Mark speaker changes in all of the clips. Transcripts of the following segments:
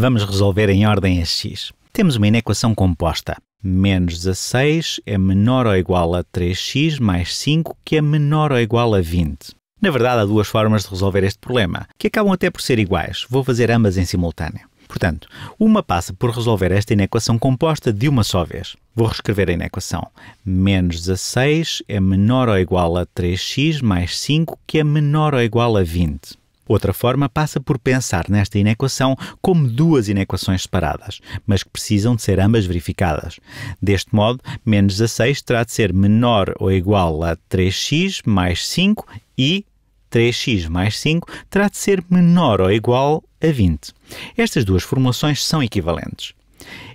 Speaker 1: Vamos resolver em ordem a x. Temos uma inequação composta. Menos 16 é menor ou igual a 3x mais 5, que é menor ou igual a 20. Na verdade, há duas formas de resolver este problema, que acabam até por ser iguais. Vou fazer ambas em simultâneo. Portanto, uma passa por resolver esta inequação composta de uma só vez. Vou reescrever a inequação. Menos 16 é menor ou igual a 3x mais 5, que é menor ou igual a 20. Outra forma passa por pensar nesta inequação como duas inequações separadas, mas que precisam de ser ambas verificadas. Deste modo, menos 16 terá de ser menor ou igual a 3x mais 5 e 3x mais 5 terá de ser menor ou igual a 20. Estas duas formulações são equivalentes.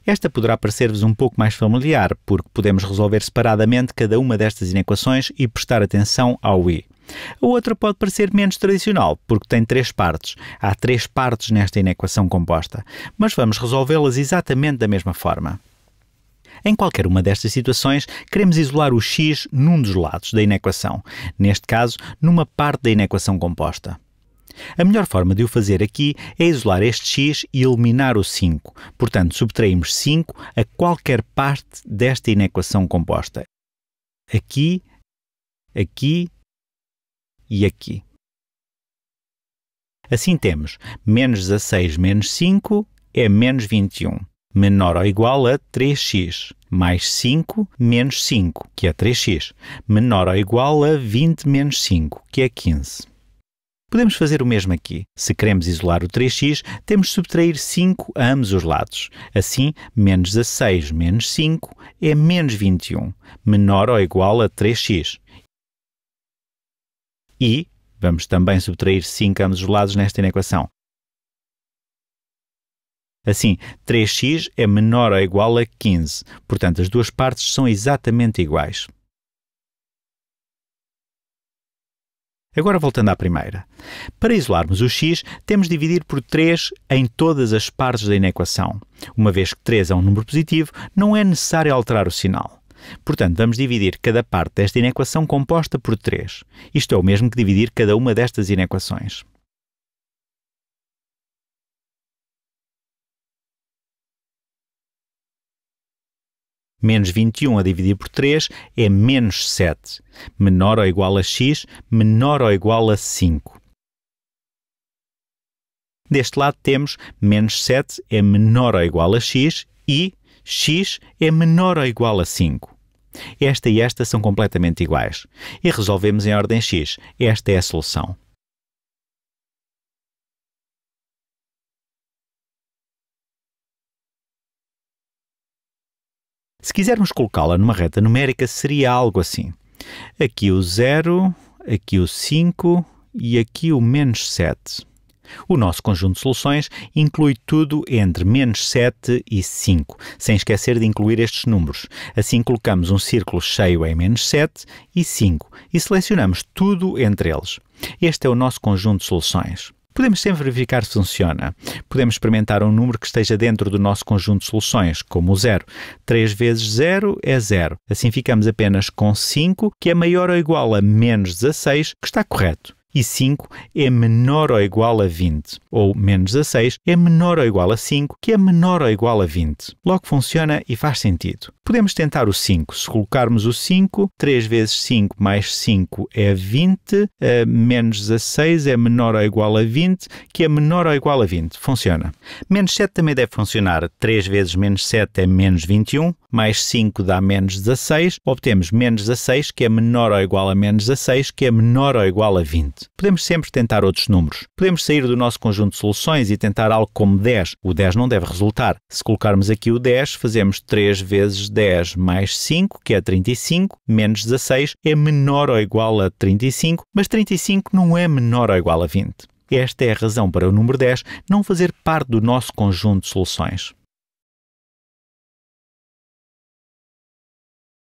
Speaker 1: Esta poderá parecer-vos um pouco mais familiar, porque podemos resolver separadamente cada uma destas inequações e prestar atenção ao i. A outra pode parecer menos tradicional, porque tem três partes. Há três partes nesta inequação composta, mas vamos resolvê-las exatamente da mesma forma. Em qualquer uma destas situações, queremos isolar o x num dos lados da inequação, neste caso, numa parte da inequação composta. A melhor forma de o fazer aqui é isolar este x e eliminar o 5. Portanto, subtraímos 5 a qualquer parte desta inequação composta. Aqui, aqui e aqui. Assim temos menos 16 menos 5 é menos 21, menor ou igual a 3x, mais 5 menos 5, que é 3x, menor ou igual a 20 menos 5, que é 15. Podemos fazer o mesmo aqui. Se queremos isolar o 3x, temos de subtrair 5 a ambos os lados. Assim, menos 16 menos 5 é menos 21, menor ou igual a 3x. E vamos também subtrair 5 a ambos os lados nesta inequação. Assim, 3x é menor ou igual a 15, portanto as duas partes são exatamente iguais. Agora voltando à primeira. Para isolarmos o x, temos de dividir por 3 em todas as partes da inequação. Uma vez que 3 é um número positivo, não é necessário alterar o sinal. Portanto, vamos dividir cada parte desta inequação composta por 3. Isto é o mesmo que dividir cada uma destas inequações. Menos 21 a dividir por 3 é menos 7. Menor ou igual a x, menor ou igual a 5. Deste lado temos menos 7 é menor ou igual a x e x é menor ou igual a 5. Esta e esta são completamente iguais. E resolvemos em ordem x. Esta é a solução. Se quisermos colocá-la numa reta numérica, seria algo assim. Aqui o 0, aqui o 5 e aqui o menos 7. O nosso conjunto de soluções inclui tudo entre menos 7 e 5, sem esquecer de incluir estes números. Assim, colocamos um círculo cheio em menos 7 e 5 e selecionamos tudo entre eles. Este é o nosso conjunto de soluções. Podemos sempre verificar se funciona. Podemos experimentar um número que esteja dentro do nosso conjunto de soluções, como o zero. 3 vezes 0 é 0. Assim ficamos apenas com 5, que é maior ou igual a menos 16, que está correto e 5 é menor ou igual a 20, ou menos 16 é menor ou igual a 5, que é menor ou igual a 20. Logo funciona e faz sentido. Podemos tentar o 5. Se colocarmos o 5, 3 vezes 5 mais 5 é 20, uh, menos 16 é menor ou igual a 20, que é menor ou igual a 20. Funciona. Menos 7 também deve funcionar. 3 vezes menos 7 é menos 21, mais 5 dá menos 16. Obtemos menos 16, que é menor ou igual a menos 16, que é menor ou igual a 20. Podemos sempre tentar outros números. Podemos sair do nosso conjunto de soluções e tentar algo como 10. O 10 não deve resultar. Se colocarmos aqui o 10, fazemos 3 vezes 10 mais 5, que é 35, menos 16, é menor ou igual a 35, mas 35 não é menor ou igual a 20. Esta é a razão para o número 10 não fazer parte do nosso conjunto de soluções.